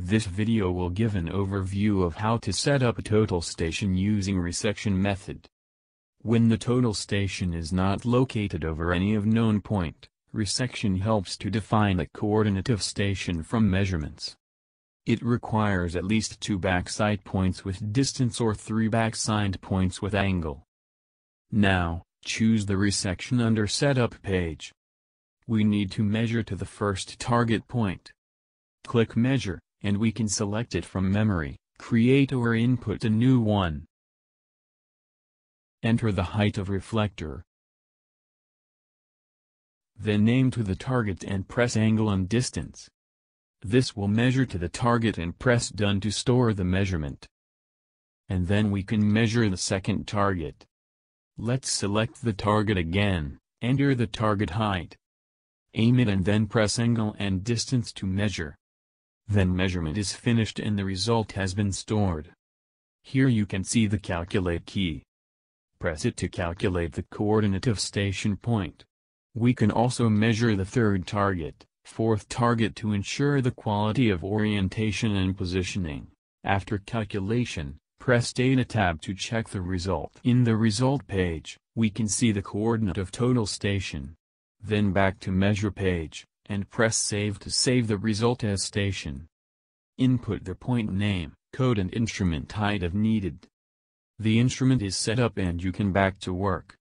This video will give an overview of how to set up a total station using resection method. When the total station is not located over any of known point, resection helps to define a coordinate of station from measurements. It requires at least two backsight points with distance or three backsight points with angle. Now, choose the resection under Setup page. We need to measure to the first target point. Click Measure and we can select it from memory, create or input a new one. Enter the height of reflector. Then name to the target and press angle and distance. This will measure to the target and press done to store the measurement. And then we can measure the second target. Let's select the target again, enter the target height. Aim it and then press angle and distance to measure. Then measurement is finished and the result has been stored. Here you can see the calculate key. Press it to calculate the coordinate of station point. We can also measure the third target, fourth target to ensure the quality of orientation and positioning. After calculation, press Data tab to check the result. In the result page, we can see the coordinate of total station. Then back to measure page and press Save to save the result as station. Input the point name, code and instrument height if needed. The instrument is set up and you can back to work.